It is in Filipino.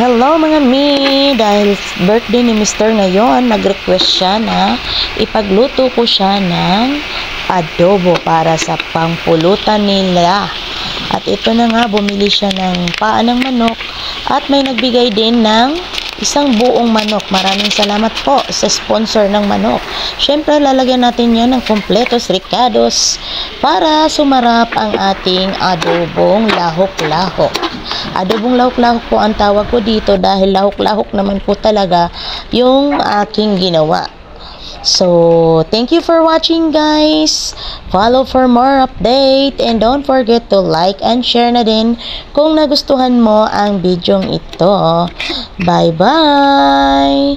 Hello mga mi! Dahil birthday ni Mr. ngayon, nag-request siya na ipagluto ko siya ng adobo para sa pangpulutan nila. At ito na nga, bumili siya ng paa ng manok at may nagbigay din ng isang buong manok. Maraming salamat po sa sponsor ng manok. Siyempre, lalagyan natin yan ng kompletos ricados para sumarap ang ating adobong lahok-lahok. Adobong lahok-lahok po ang tawag ko dito dahil lahok-lahok naman po talaga yung aking ginawa. So, thank you for watching guys. Follow for more update and don't forget to like and share na din kung nagustuhan mo ang bidyong ito. Bye-bye!